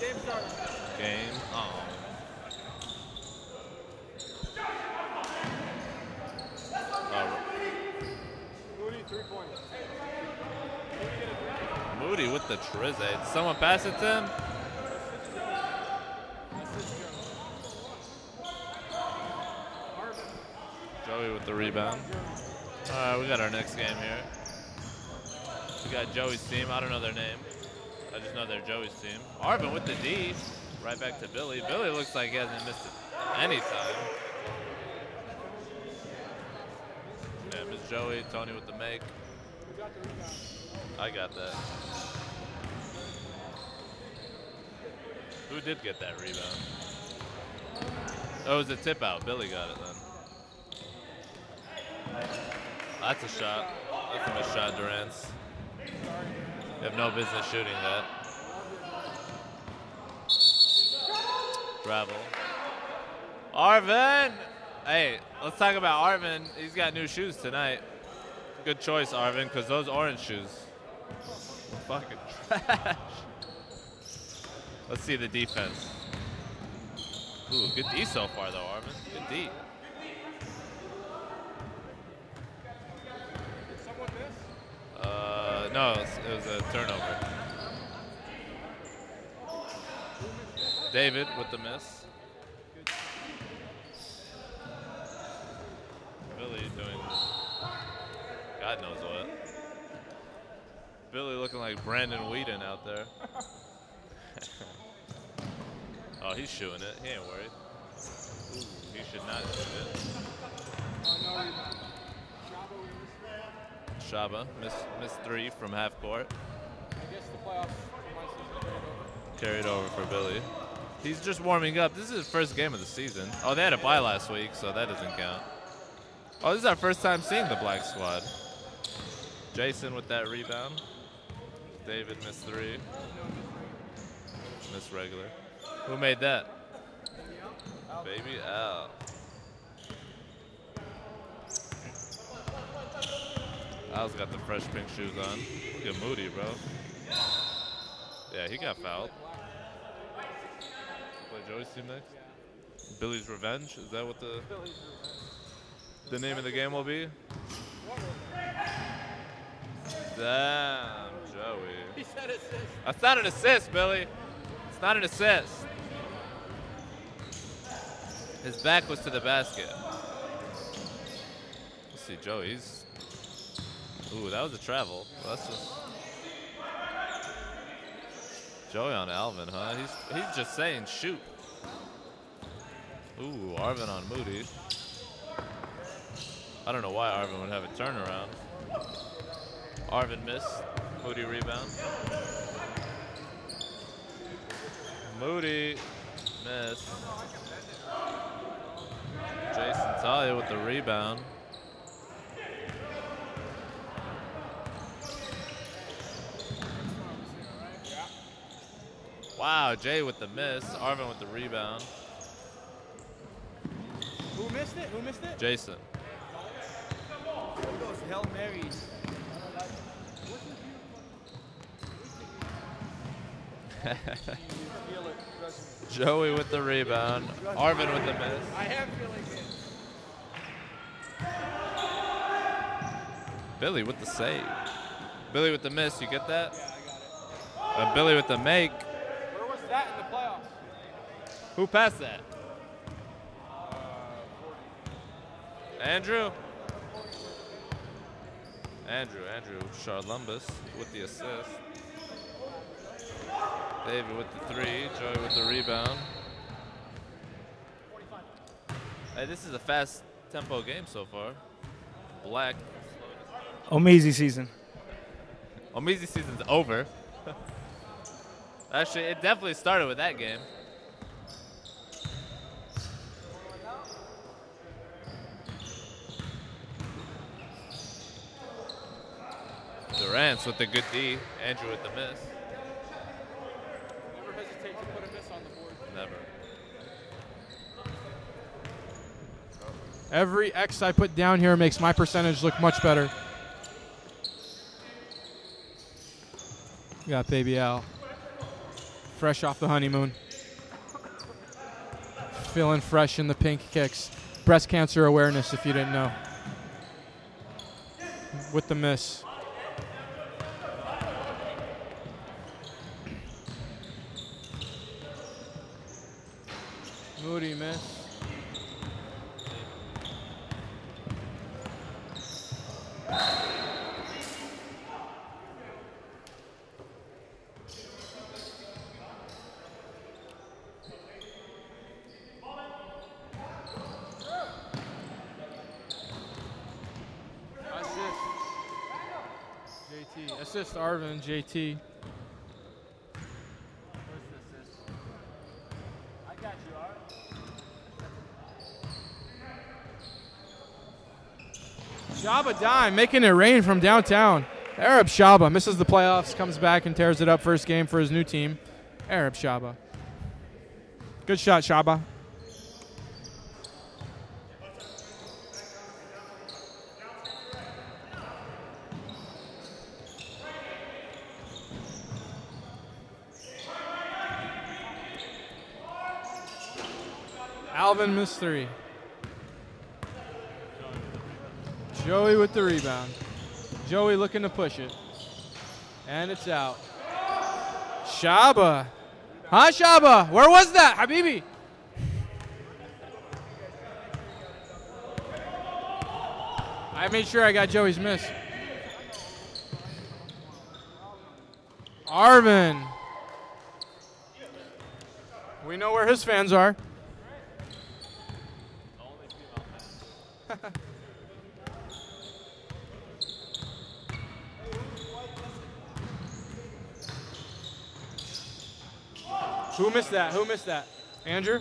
Game on. Oh, Moody, three points. Moody with the trizzy. Did someone pass it to him? Joey with the rebound. All right, we got our next game here. We got Joey's team. I don't know their name. I just know they're Joey's team. Arvin with the D. Right back to Billy. Billy looks like he hasn't missed it any time. Yeah, Miss Joey, Tony with the make. I got that. Who did get that rebound? Oh, it was a tip out. Billy got it then. That's a shot. That's a missed shot, Durant's. You have no business shooting that. Travel. Arvin! Hey, let's talk about Arvin. He's got new shoes tonight. Good choice, Arvin, because those orange shoes. Fucking trash. Let's see the defense. Ooh, good D so far, though, Arvin. Good D. No, it was, it was a turnover. David with the miss. Billy doing God knows what. Billy looking like Brandon Whedon out there. oh, he's shooting it. He ain't worried. Ooh, he should not shoot it. Shaba, miss, miss three from half court. Carried over for Billy. He's just warming up. This is his first game of the season. Oh, they had a bye last week, so that doesn't count. Oh, this is our first time seeing the black squad. Jason with that rebound. David missed three. Miss regular. Who made that? Baby Al. Al's got the fresh pink shoes on. Look at Moody, bro. Yeah, he got fouled. Play Joey's team next. Billy's Revenge. Is that what the the name of the game will be? Damn, Joey. He said assist. That's not an assist, Billy. It's not an assist. His back was to the basket. Let's see, Joey. Ooh, that was a travel. Well, that's just. Joey on Alvin, huh? He's he's just saying shoot. Ooh, Arvin on Moody. I don't know why Arvin would have a turnaround. Arvin missed. Moody rebound. Moody missed. Jason Talia with the rebound. Wow, Jay with the miss. Arvin with the rebound. Who missed it? Who missed it? Jason. Those Hail Marys. Feel it. Trust me. Joey with the rebound. Arvin with the miss. I am feeling it. Billy with the save. Billy with the miss. You get that? Yeah, I got it. Billy with the make. Where was that in the playoffs? Who passed that? Uh, Andrew. Andrew, Andrew Charlumbus with the assist. David with the three. Joey with the rebound. Hey, this is a fast tempo game so far. Black. Omizi season. Omizi season's over. Actually, it definitely started with that game. Durant's with the good D. Andrew with the miss. Never hesitate to put a miss on the board. Never. Every X I put down here makes my percentage look much better. You got Baby Al. Fresh off the honeymoon. Feeling fresh in the pink kicks. Breast cancer awareness, if you didn't know. With the miss. Moody miss. Assist. JT. JT. Shaba dime, making it rain from downtown. Arab Shaba misses the playoffs, comes back and tears it up first game for his new team. Arab Shaba. Good shot, Shaba. Missed three. Joey with the rebound. Joey looking to push it. And it's out. Shaba. Huh, Shaba? Where was that, Habibi? I made sure I got Joey's miss. Arvin. We know where his fans are. Missed that? Who missed that? Andrew?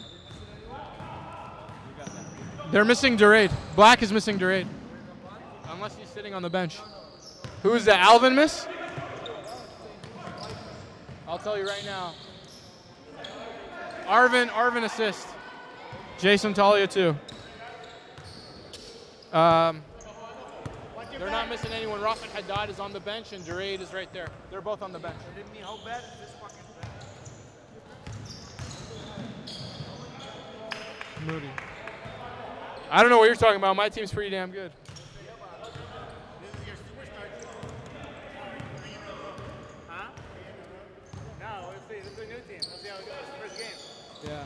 They're missing Durade. Black is missing Durade. Unless he's sitting on the bench. Who is that? Alvin miss? I'll tell you right now. Arvin, Arvin assist. Jason Talia too. Um, they're not missing anyone. Rafat Haddad is on the bench and Durade is right there. They're both on the bench. Moody. I don't know what you're talking about. My team's pretty damn good. Yeah.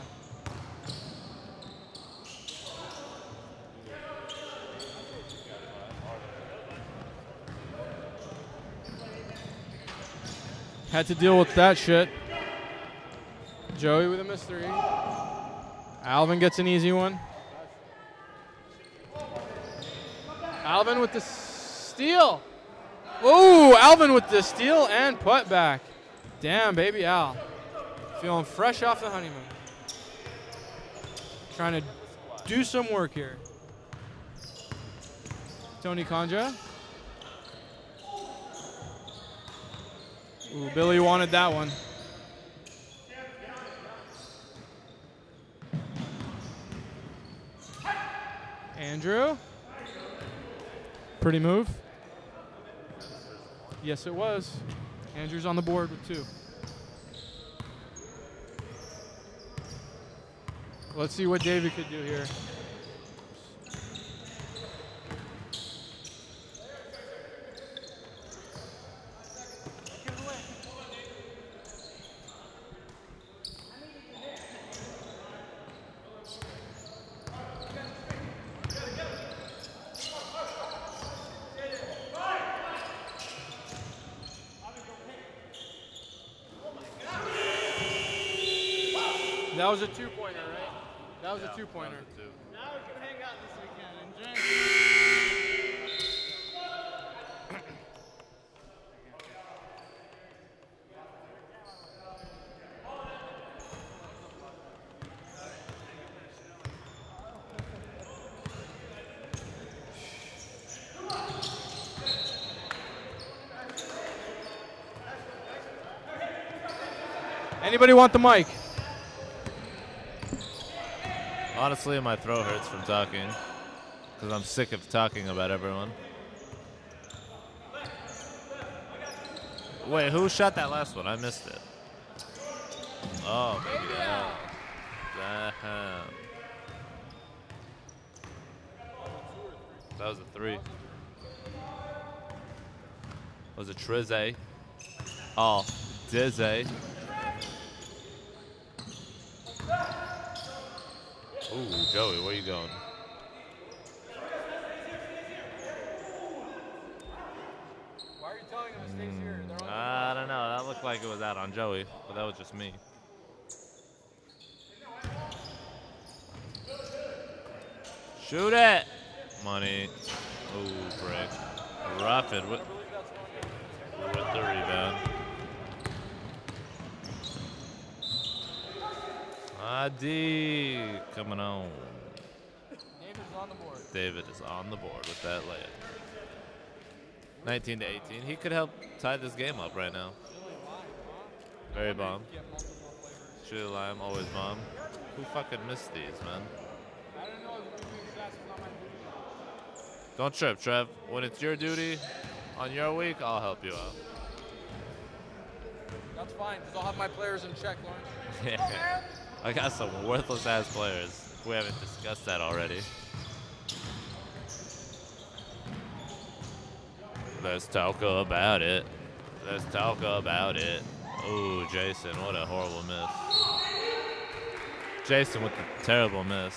Had to deal with that shit. Joey with a mystery. Alvin gets an easy one. Alvin with the steal. Ooh, Alvin with the steal and put back. Damn, baby Al. Feeling fresh off the honeymoon. Trying to do some work here. Tony Conja. Ooh, Billy wanted that one. Andrew. Pretty move. Yes, it was. Andrew's on the board with two. Let's see what David could do here. That was a two pointer, right? That was a two pointer. Now we can hang out this weekend and drink. Anybody want the mic? Honestly, my throat hurts from talking because I'm sick of talking about everyone. Wait, who shot that last one? I missed it. Oh, baby. Oh. Damn. That was a three. was a Trizze. Oh, Dizzy. Ooh, Joey, where you going? Why are you telling him to stay here? Mm, I don't know. That looked like it was out on Joey, but that was just me. Shoot it! Money. Ooh, brick. Rough it with, with the rebound. ID coming on. David's on the board. David is on the board with that layup. 19 to 18. He could help tie this game up right now. Very bomb. Get multiple. Chili lime, always bomb. Who fucking missed these, man? Don't know. The movie stats is not my duty. Don't trip, Trev. When it's your duty on your week, I'll help you out. That's fine, because I'll have my players in check, Lawrence. Yeah. I got some worthless ass players. We haven't discussed that already. Let's talk about it. Let's talk about it. Ooh, Jason, what a horrible miss. Jason with the terrible miss.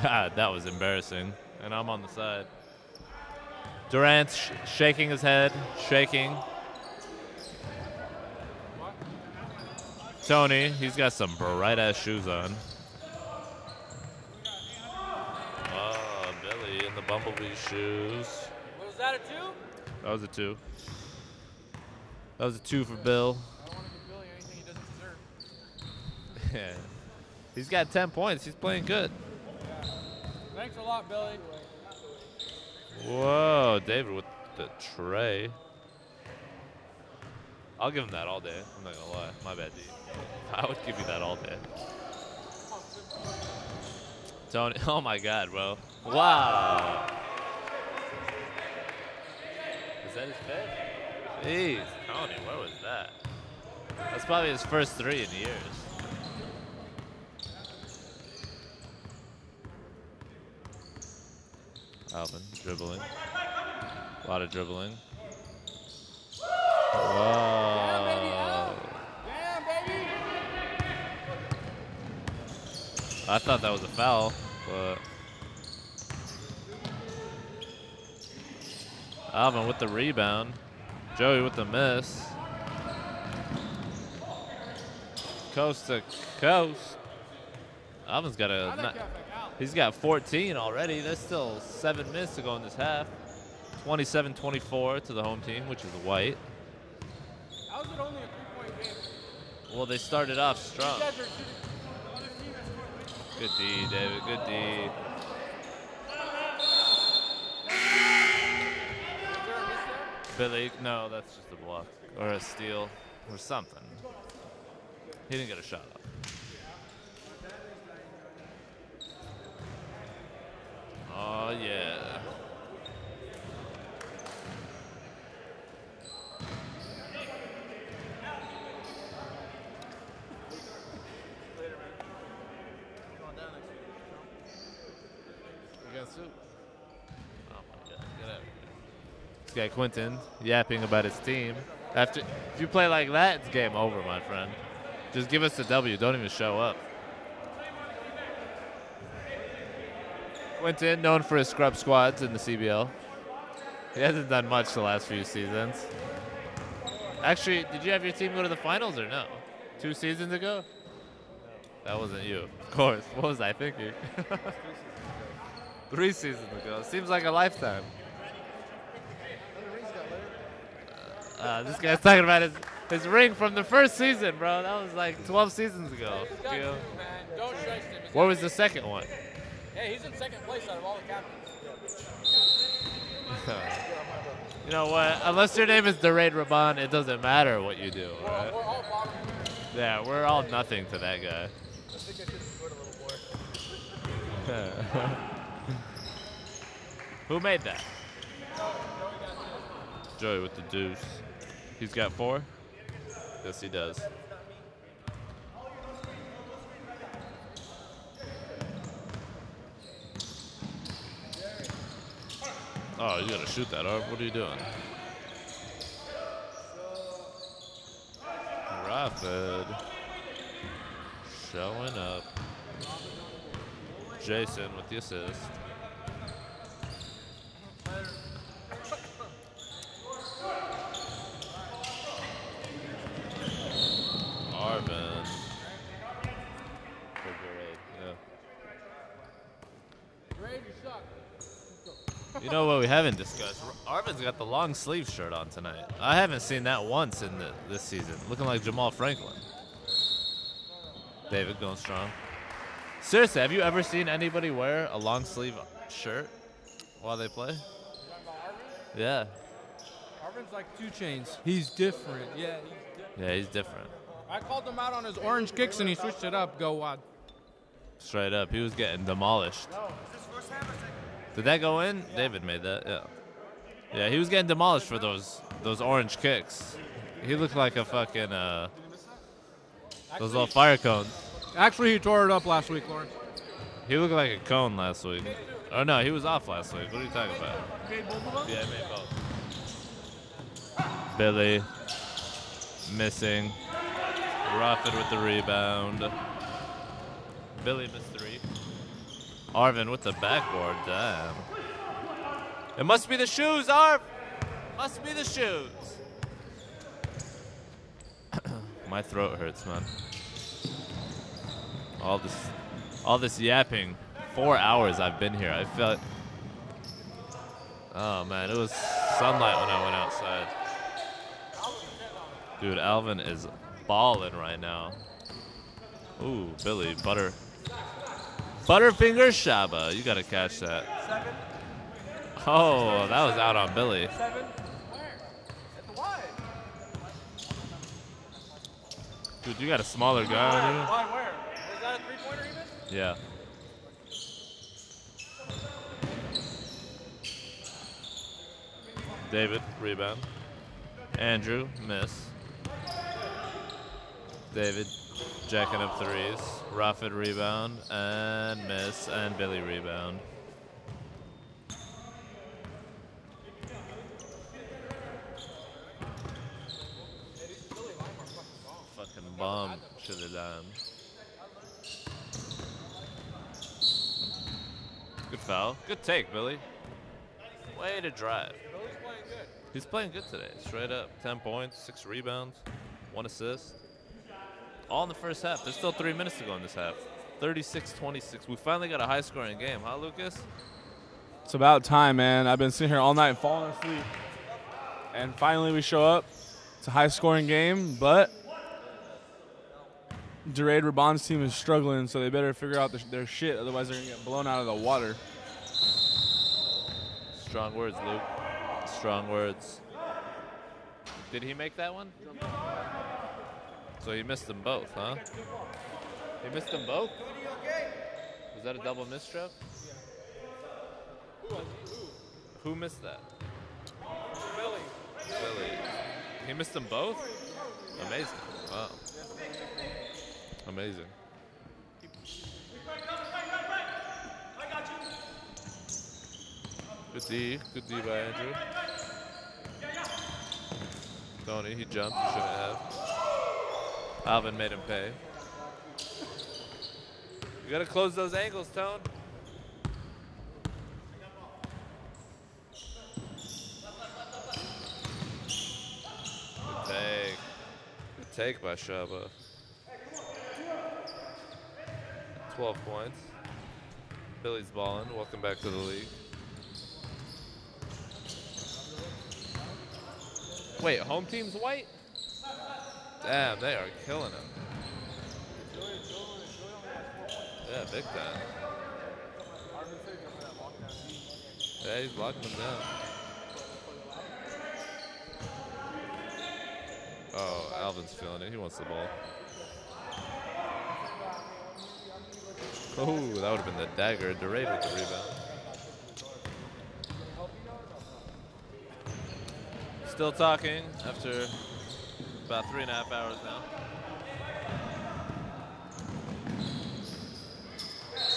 God, that was embarrassing. And I'm on the side. Durant sh- shaking his head, shaking. Tony, he's got some bright ass shoes on. Oh, Billy in the bumblebee shoes. Was that a two? That was a two. That was a two for Bill. I don't want to give Billy anything he. Yeah. He's got 10 points. He's playing good. Thanks a lot, Billy. Whoa, David with the tray. I'll give him that all day. I'm not gonna lie. My bad, dude. I would give you that all day. Tony, oh my God, bro. Wow. Is that his fifth? Jeez, Tony, where was that? That's probably his first three in years. Alvin dribbling. A lot of dribbling. Whoa. Damn, baby. I thought that was a foul, but Alvin with the rebound. Joey with the miss. Coast to coast. Alvin's got a. He's got 14 already. There's still seven minutes to go in this half. 27-24 to the home team, which is white. How's it only a three-point game? Well, they started off strong. You guys are shooting. Other team has scored way Good D, David. Good D. Is there a miss there? Billy, no, that's just a block or a steal or something. He didn't get a shot up. Oh yeah. Who? Oh my god, get out. This guy Quentin yapping about his team. After, if you play like that, it's game over, my friend. Just give us the W. Don't even show up. Quentin, known for his scrub squads in the CBL. He hasn't done much the last few seasons. Actually, did you have your team go to the finals or no? Two seasons ago? That wasn't you. Of course. What was I thinking? Three seasons ago. Seems like a lifetime. Uh, this guy's talking about his, his ring from the first season, bro. That was like 12 seasons ago. You know? two. Don't him. What was the second one? Hey, he's in second place out of all the captains. You know what? Unless your name is Durade Raban, it doesn't matter what you do. We're, Right? we're all. Yeah, we're all nothing to that guy. Who made that? Joey with the deuce. He's got four? Yes, he does. Oh, you gotta shoot that up. What are you doing? Rapid. Showing up. Jason with the assist. Know what we haven't discussed? Arvin's got the long sleeve shirt on tonight. I haven't seen that once in the, this season. Looking like Jamaal Franklin. David going strong. Seriously, have you ever seen anybody wear a long sleeve shirt while they play? Yeah. Arvin's like two chains. He's different. Yeah, he's different. Yeah, he's different. I called him out on his orange kicks and he switched it up. Go wad. Straight up. He was getting demolished. Did that go in? David made that, yeah. Yeah, he was getting demolished for those those orange kicks. He looked like a fucking uh those little fire cones. Actually, he tore it up last week, Lawrence. He looked like a cone last week. Oh no, he was off last week. What are you talking about? Yeah, I made both. Billy missing. Ruffin with the rebound. Billy three. Arvin with the backboard. Damn. It must be the shoes, Arv. Must be the shoes. My throat hurts, man. All this, all this yapping. Four hours I've been here. I felt. Oh man, it was sunlight when I went outside. Dude, Alvin is balling right now. Ooh, Billy, butter. Butterfinger Shaba. You gotta catch that. Oh, that was out on Billy. Dude, you got a smaller guy on you. Yeah. David, rebound. Andrew, miss. David, jacking up threes. Raffid, rebound, and miss, and Billy, rebound. Fucking bomb should have done. Good foul. Good take, Billy. Way to drive. He's playing good today. Straight up. 10 points, 6 rebounds, 1 assist. All in the first half. There's still 3 minutes to go in this half. 36 26. We finally got a high scoring game, huh, Lucas? It's about time, man. I've been sitting here all night and falling asleep. And finally we show up. It's a high scoring game, but Durade Raban's team is struggling, so they better figure out their, their shit, otherwise they're gonna get blown out of the water. Strong words, Luke. Strong words. Did he make that one? So he missed them both, huh? He missed them both? Was that a double miss, Trev? Who missed that? Billy. Billy. He missed them both? Amazing. Wow. Amazing. Good D. Good D by Andrew. Tony, he jumped. He shouldn't have. Alvin made him pay. You gotta close those angles, Tone. Good take. Good take by Shaba. 12 points. Billy's balling. Welcome back to the league. Wait, home team's white? Damn, they are killing him. Yeah, big time. Yeah, he's locking him down. Oh, Alvin's feeling it. He wants the ball. Oh, that would have been the dagger. Durade with the rebound. Still talking after about three and a half hours now.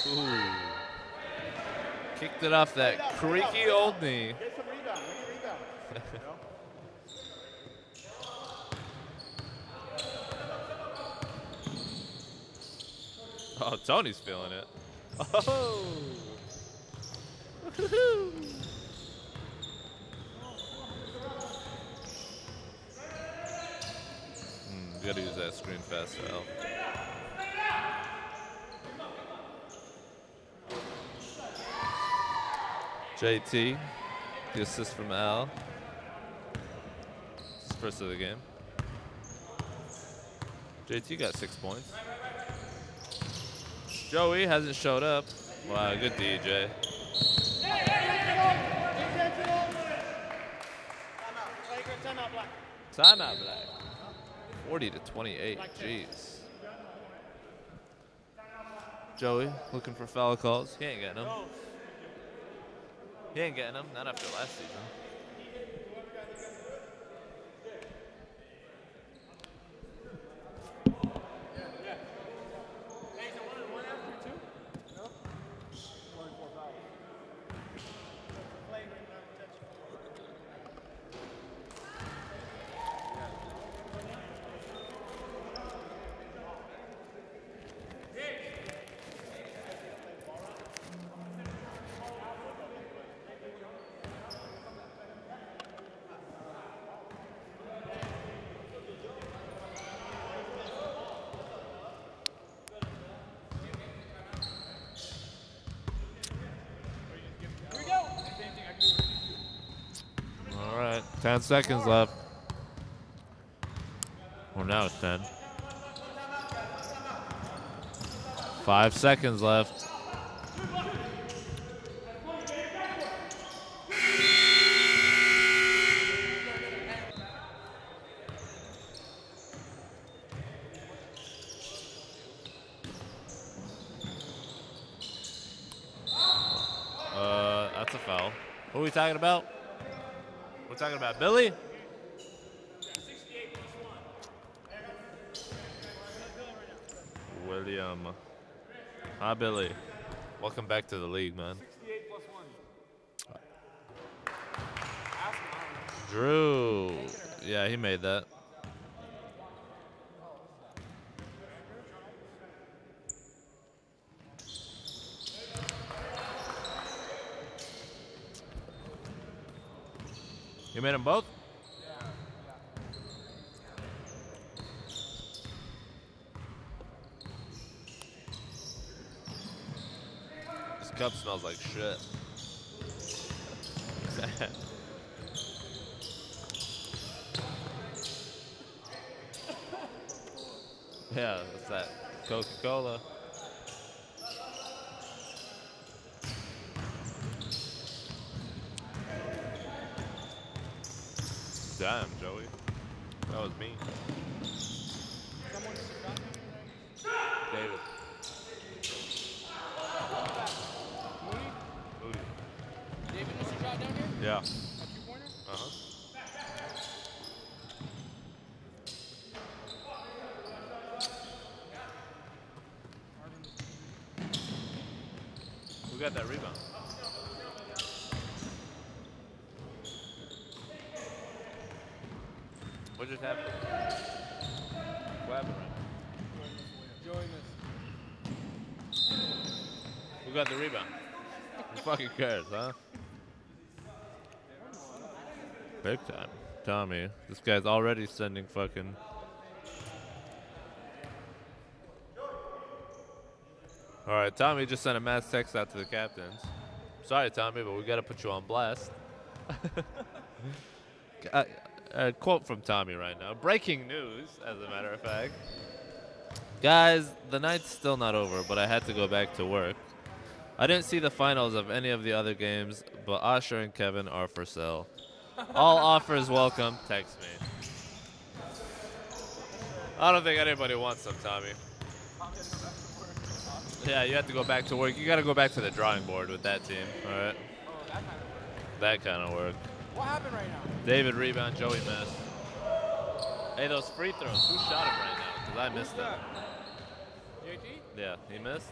Ooh. Kicked it off that creaky old knee. oh, Tony's feeling it. Oh. Hmm, gotta use that screen fast, Al. JT, the assist from Al. It's his first of the game. JT got six points. Joey hasn't showed up. Wow, good DJ. Timeout, black. Timeout black. 40 to 28. Jeez. Joey looking for foul calls. He ain't getting them. He ain't getting them. Not after last season. All right, 10 seconds left. Well, now it's 10. Five seconds left. Uh, that's a foul. Who are we talking about? We're talking about Billy? William. Hi, Billy. Welcome back to the league, man. Drew. Yeah, he made that. You made them both? This cup smells like shit. yeah, that's that Coca-Cola. Damn, Joey. That was me. David. Moody. David missed a shot down here? Yeah. A two-pointer? Uh-huh. Who got that rebound? What just happened? What happened right Joey missed. now? Who got the rebound? Who fucking cares, huh? Big time. Tommy. This guy's already sending fucking. Alright, Tommy just sent a mass text out to the captains. Sorry, Tommy, but we gotta put you on blast. uh, a quote from Tommy right now. Breaking news, as a matter of fact. Guys, the night's still not over, but I had to go back to work. I didn't see the finals of any of the other games, but Asher and Kevin are for sale. All offers welcome. Text me. I don't think anybody wants them, Tommy. Yeah, you have to go back to work. You got to go back to the drawing board with that team. All right. That kind of work. What happened right now? David rebound. Joey missed. Hey, those free throws. Who shot him right now? Because I missed them. JT? Yeah, he missed.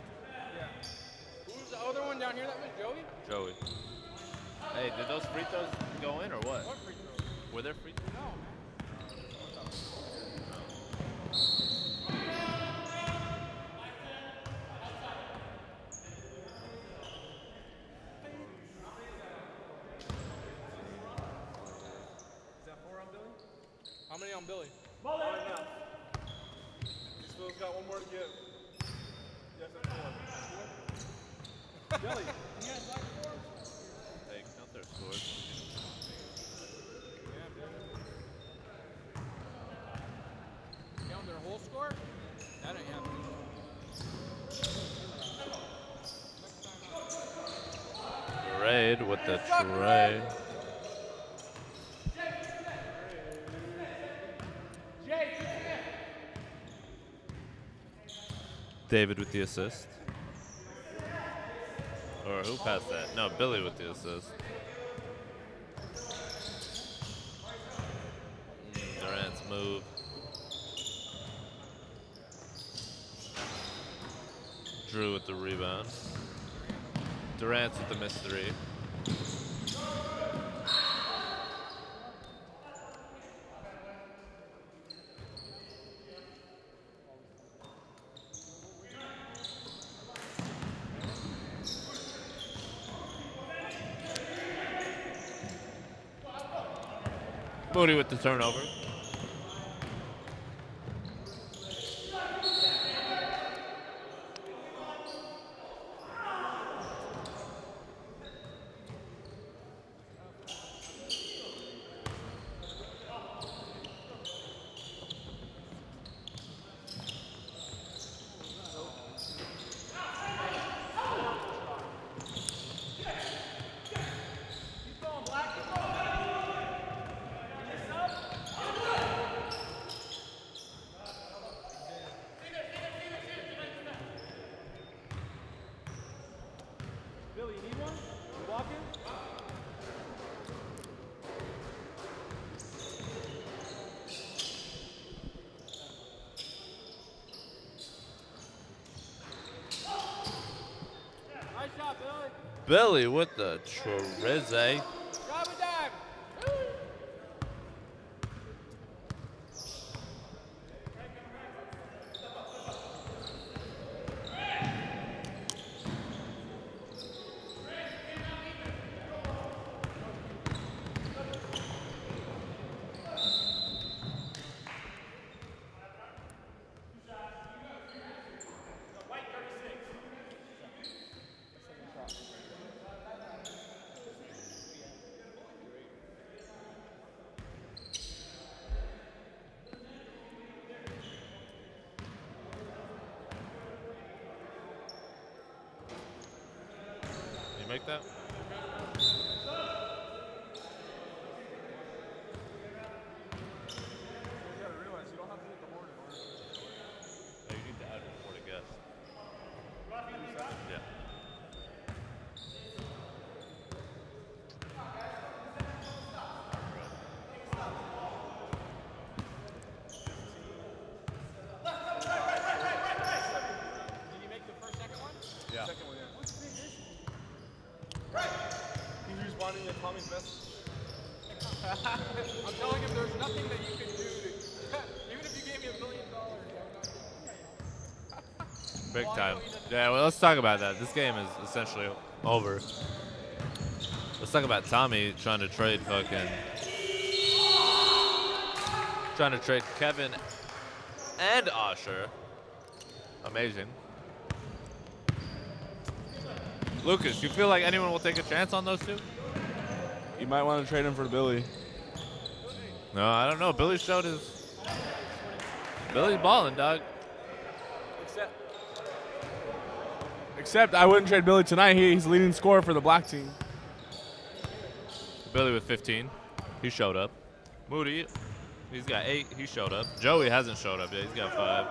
The other one down here that was Joey? Joey. Hey, did those free throws go in or what? What free throw? Were there free throws? No, man. How many on Billy? Still's got one more to give. Yes, Billy. Hey, count their scores. Count their whole score? That ain't happening. Raid with the tray. David with the assist. Or who passed that? No, Billy with the assist. Mm, Durant's move. Drew with the rebound. Durant's with the mystery. Moody with the turnover. Billy, you need one? You walking? Nice shot, Billy. With the Treze. Drop and dive. You make that? No, you need to add before the guest. Yeah. Did you make the first second one? Yeah. Second one, yeah. He's responding to Tommy's message. I'm telling him there's nothing that you can do to, even if you gave me a million dollars. I would not- Big time. Yeah, well, let's talk about that. This game is essentially over. Let's talk about Tommy trying to trade fucking. Trying to trade Kevin and Osher. Amazing. Lucas, you feel like anyone will take a chance on those two? You might want to trade him for Billy. No, I don't know. Billy showed his. Billy's balling, dog. Except I wouldn't trade Billy tonight. He, he's leading scorer for the black team. Billy with 15. He showed up. Moody, he's got eight. He showed up. Joey hasn't showed up yet. He's got five.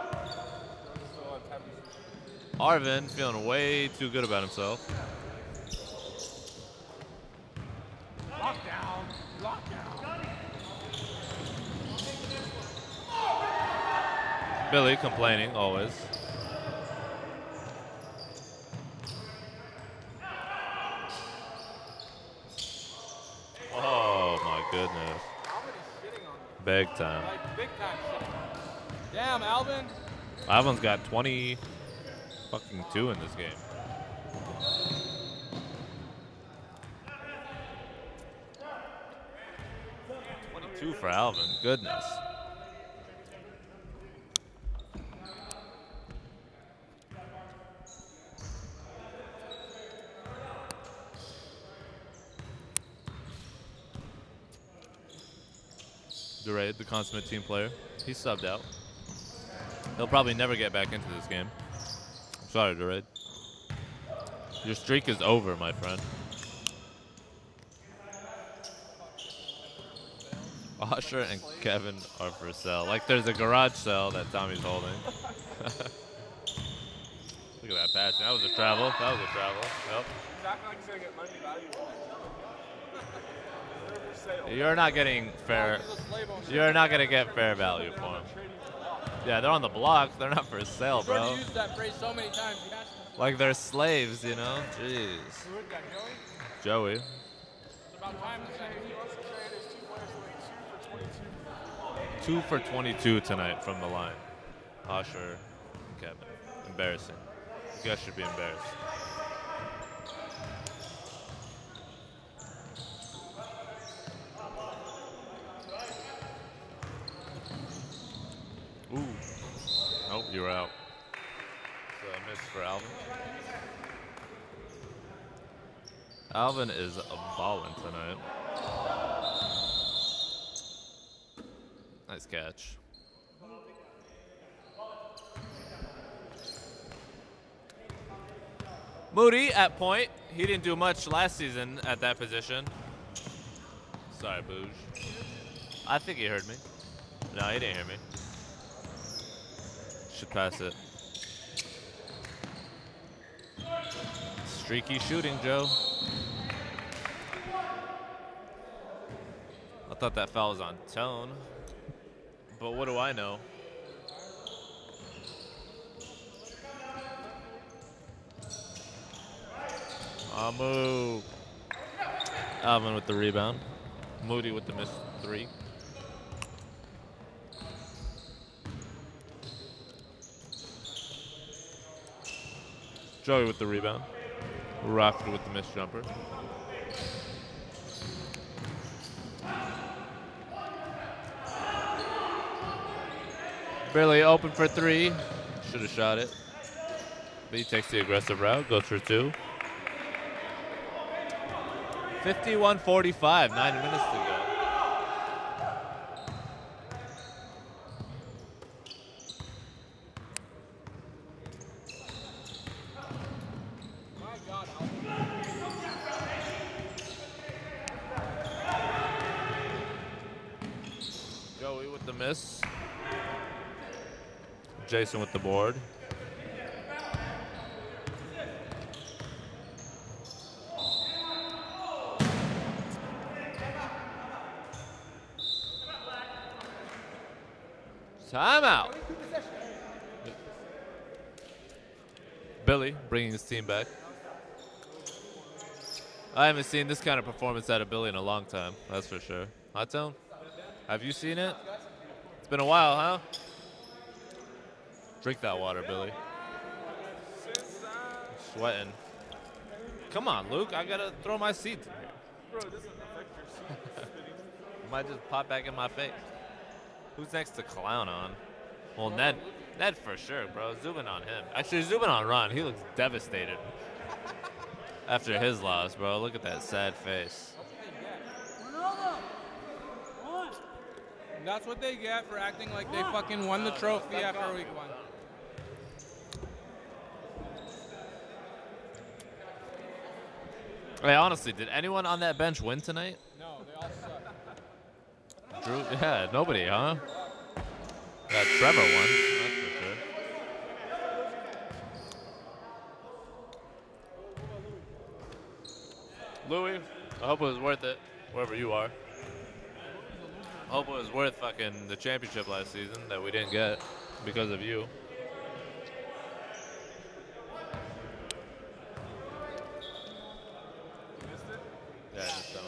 Arvin feeling way too good about himself. Lockdown. Lockdown. Billy complaining always. Goodness. Big time. Like big time. Damn, Alvin. Alvin's got 20 fucking two in this game. Twenty-two for Alvin. Goodness. Durade, the consummate team player, he's subbed out. He'll probably never get back into this game. I'm sorry, Durade. Your streak is over, my friend. Usher and Kevin are for sale. Like there's a garage sale that Tommy's holding. Look at that passion. That was a travel. That was a travel. Yep. You're not getting fair. You're not gonna get fair value for them. Yeah, they're on the block. They're not for sale, bro. used that phrase so many times. You have to- Like they're slaves, you know? Jeez. Who is that, Joey? Joey. It's about time to say he wants to trade his two players like two for 22. Two for 22 tonight from the line. Usher Kevin. Embarrassing. You guys should be embarrassed. Ooh. Nope, you were out. So I missed for Alvin. Alvin is balling tonight. Nice catch. Moody at point. He didn't do much last season at that position. Sorry, Booge. I think he heard me. No, he didn't hear me. Should pass it. Streaky shooting, Joe. I thought that foul was on tone. But what do I know? Ah, Amu. Alvin with the rebound. Moody with the missed three. Joey with the rebound. Rocked with the missed jumper. Barely open for three. Should have shot it. But he takes the aggressive route, goes for two. 51-45, nine minutes to go. My God, Alvin. Joey with the miss. With the board. Timeout. Billy bringing his team back. I haven't seen this kind of performance out of Billy in a long time. That's for sure. Hot Tone, have you seen it? It's been a while, huh? Drink that water, Billy. Sweating. Come on, Luke. I gotta throw my seat. Bro, doesn't affect your might just pop back in my face. Who's next to clown on? Well, Ned. Ned for sure, bro. Zooming on him. Actually, zooming on Ron. He looks devastated after his loss, bro. Look at that sad face. That's what they get for acting like they fucking won the trophy after week one. Hey, honestly, did anyone on that bench win tonight? No, they all suck. Drew? Yeah, nobody, huh? That Trevor won. That's for sure. Louis, I hope it was worth it, wherever you are. I hope it was worth fucking the championship last season that we didn't get because of you. Yeah, just, uh,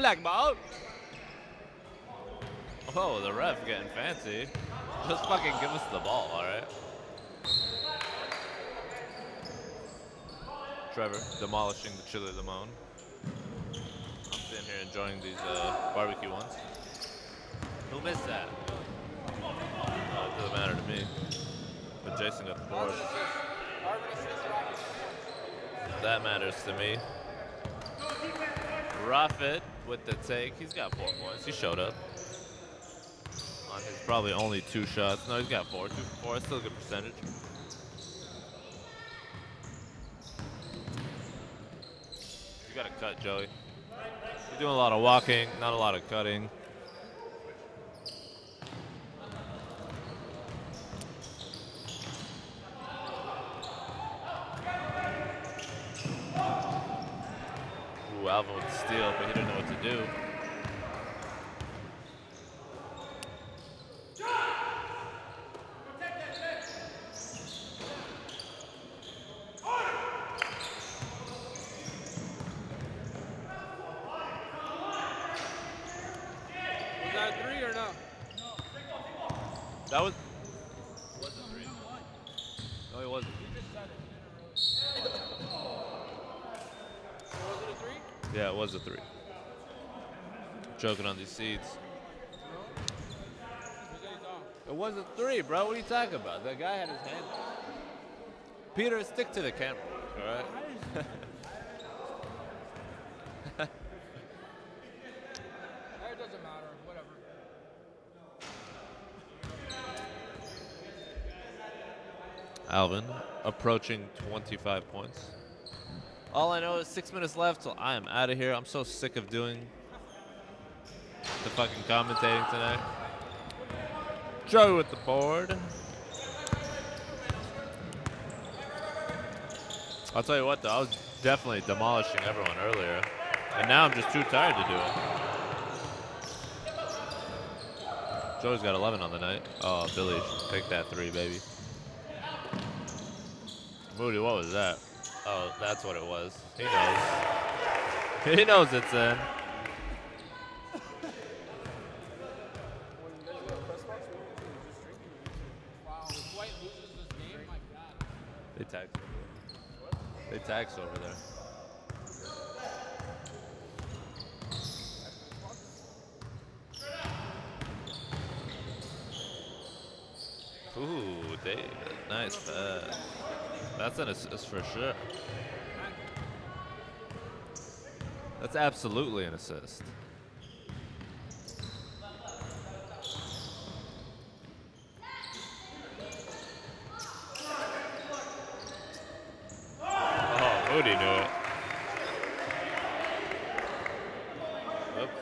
black ball. Oh, the ref getting fancy. Just fucking give us the ball, all right? Trevor demolishing the chili limon. I'm sitting here enjoying these uh, barbecue ones. Who missed that? Uh, it doesn't matter to me. But Jason got the board. That matters to me. Raffet with the take. He's got four points. He showed up. On his probably only two shots. No, he's got four. Two for four. That's still a good percentage. You got to cut, Joey. You're doing a lot of walking, not a lot of cutting. Ooh, Alvin with the steal, but he didn't know what to do. That three or no? That was. Was it three? No, it wasn't. Was it a three? Yeah, it was a three. Joking on these seats. It wasn't three, bro. What are you talking about? That guy had his hand. up. Peter, stick to the camera, all right? It doesn't matter. Whatever. Alvin approaching 25 points. All I know is six minutes left till I am out of here. I'm so sick of doing the fucking commentating tonight. Joe with the board. I'll tell you what, though, I was definitely demolishing everyone earlier. And now I'm just too tired to do it. Joey's got 11 on the night. Oh, Billy, take that three, baby. Moody, what was that? Oh, that's what it was. He knows. He knows it's in. Wow, if White loses this game, my God. They tax over there. Over there. Ooh, David. Nice pass. That's an assist for sure. That's absolutely an assist. Oh, Moody knew it. Oops.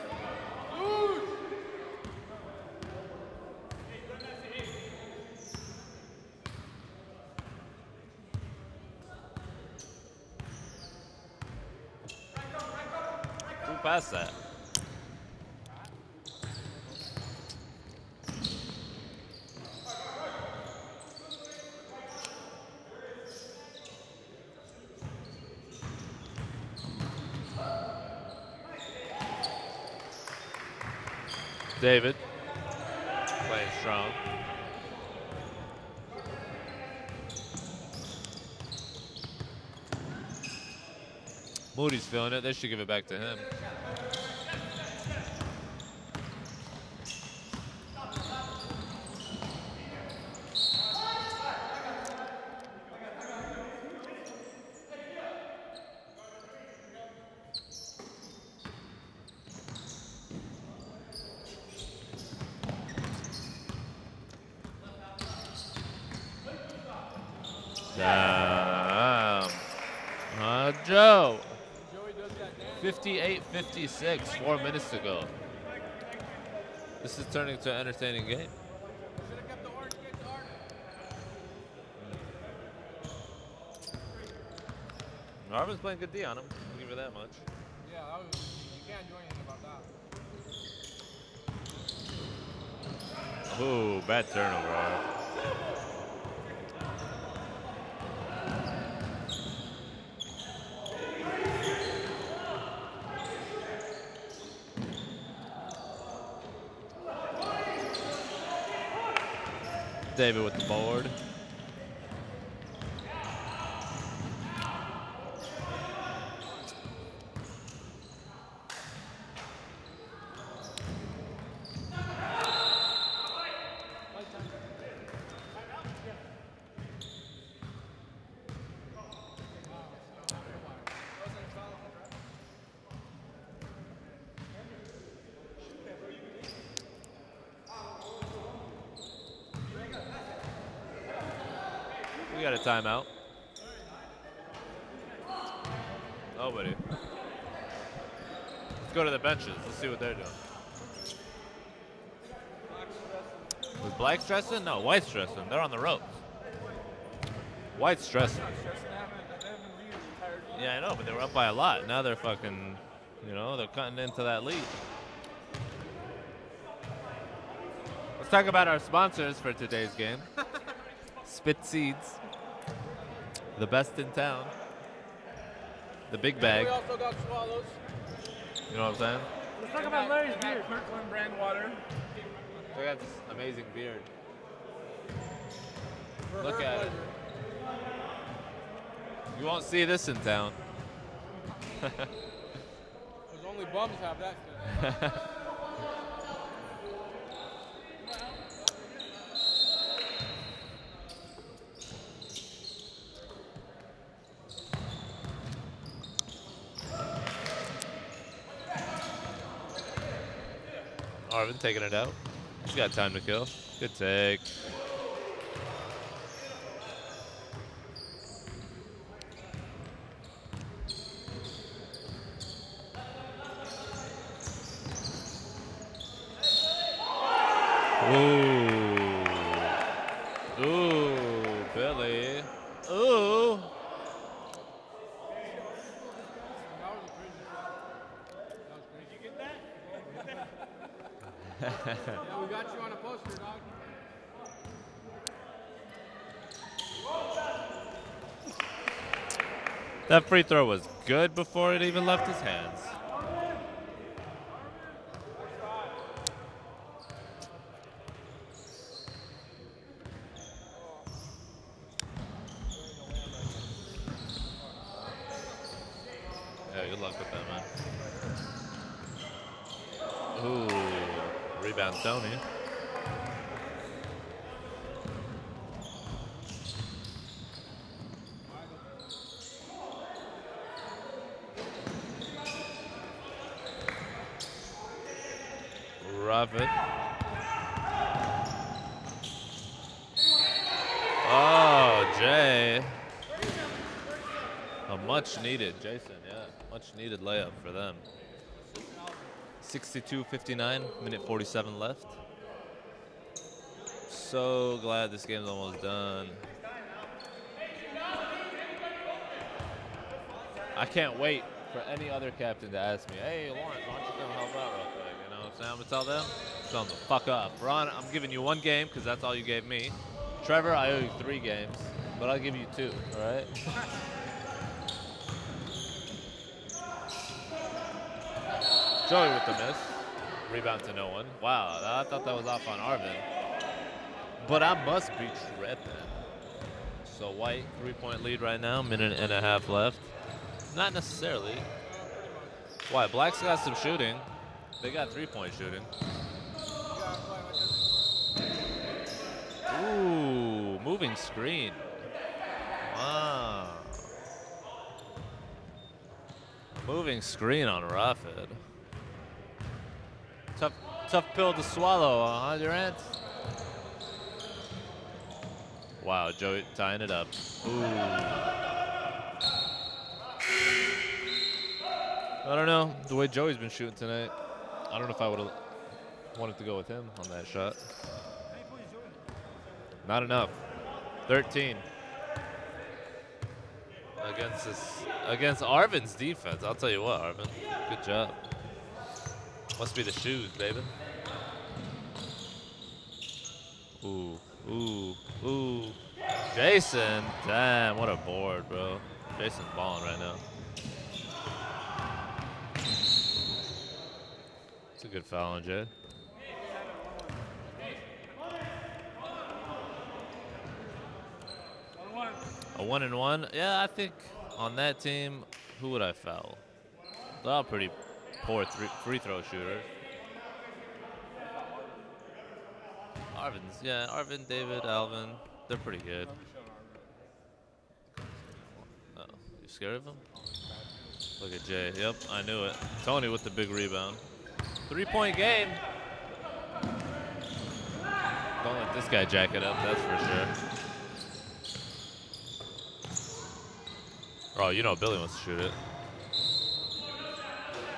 Who passed that? David playing strong. Moody's feeling it. They should give it back to him. Damn. Uh, 58-56, four minutes to go. This is turning to an entertaining game. Marvin's playing good D on him. I'll give you that much. Yeah, that was, you can't do anything about that. Ooh, bad turnover. David with the board. Timeout. Nobody. Oh, Let's go to the benches. Let's see what they're doing. Was Black stressing? No, White's stressing. They're on the ropes. White's stressing. Yeah, I know, but they were up by a lot. Now they're fucking, you know, they're cutting into that lead. Let's talk about our sponsors for today's game. Spit Seeds, the best in town. The big bag. also got swallows. You know what I'm saying? Let's talk about Larry's beard. Kirkland brand water. Check out this amazing beard. Look at it. You won't see this in town. Because only bums have that. taking it out. He's got time to kill. Good take. Ooh. Ooh, Billy. Ooh. yeah, we got you on a poster, dog. That free throw was good before it even left his hands. Yeah, good luck with that, man. Ooh, rebound Tony. Rabbit. Oh, Jay. A much needed, Jason, yeah. Much needed layup for them. 62-59, minute 47 left. So glad this game's almost done. I can't wait for any other captain to ask me, hey, Lawrence, why don't you come help out real quick? You know what I'm saying? I'm going to tell them, tell them to fuck up. Ron, I'm giving you one game because that's all you gave me. Trevor, I owe you three games, but I'll give you two, all right? Joey with the miss. Rebound to no one. Wow, I thought that was off on Arvin. But I must be tripping. So White, three-point lead right now, minute and a half left. Not necessarily. Why? Black's got some shooting. They got three-point shooting. Ooh, moving screen. Wow. Moving screen on Raffid. Tough, pill to swallow, uh, huh, Durant? Wow, Joey tying it up. Ooh. I don't know. The way Joey's been shooting tonight, I don't know if I would have wanted to go with him on that shot. Not enough. 13. Against this, against Arvin's defense. I'll tell you what, Arvin. Good job. Must be the shoes, baby. Ooh, ooh, ooh. Jason, damn, what a board, bro. Jason's balling right now. It's a good foul on Jay. A one and one? Yeah, I think on that team, who would I foul? They're all pretty poor three, free throw shooter. Arvin's, yeah, Arvin, David, Alvin, they're pretty good. Oh, you scared of him? Look at Jay. Yep, I knew it. Tony with the big rebound. Three point game. Don't let this guy jack it up, that's for sure. Oh, you know Billy wants to shoot it.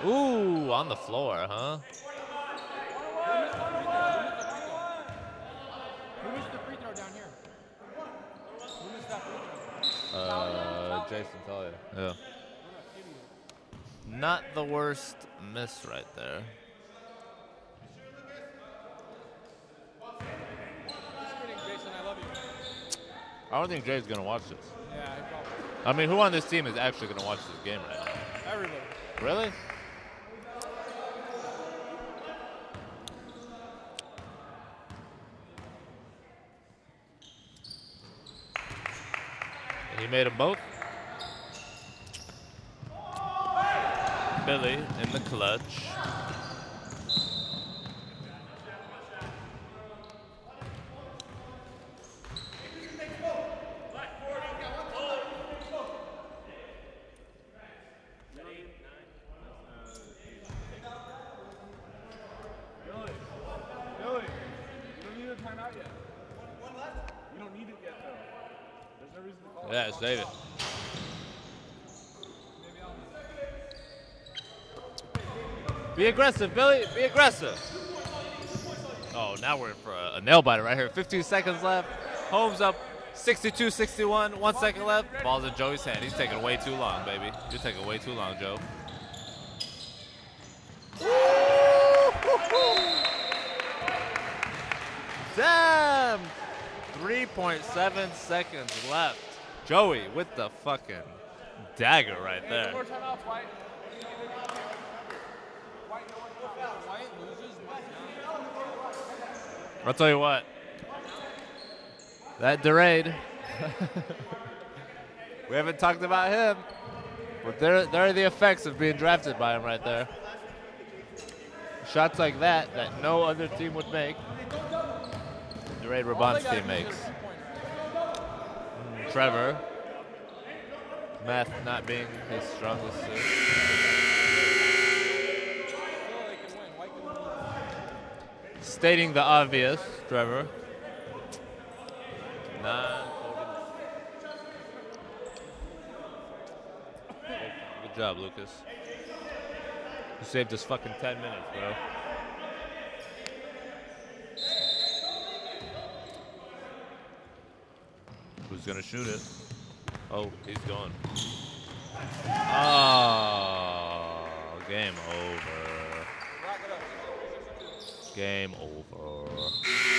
Ooh, on the floor, huh? Who missed the free throw down here? Who missed that free throw? Uh, Jason, tell you. Yeah. Not the worst miss right there. I love you. I don't think Jay's gonna watch this. Yeah, I. I mean, who on this team is actually gonna watch this game right now? Everybody. Really? He made them both. Billy in the clutch. Billy, Billy, you don't need a timeout yet. One left? You don't need it yet, though. There's no reason to call it. Yeah, save it. Be aggressive, Billy. Be aggressive. Oh, now we're in for a, a nail biter right here. 15 seconds left. Holmes up 62 61. One second left. Ball's in Joey's hand. He's taking way too long, baby. You're taking way too long, Joe. Damn! 3.7 seconds left. Joey with the fucking dagger right there. More timeouts, White. White, no one foul. White loses. I'll tell you what. That Durade. we haven't talked about him. But there, there are the effects of being drafted by him right there. Shots like that that no other team would make. Durade Raban's team makes. Mm, Trevor. Math not being his strongest suit. Stating the obvious, Trevor. Good job, Lucas. You saved us fucking 10 minutes, bro. Who's gonna shoot it? Oh, he's gone. Oh, game over. Game over.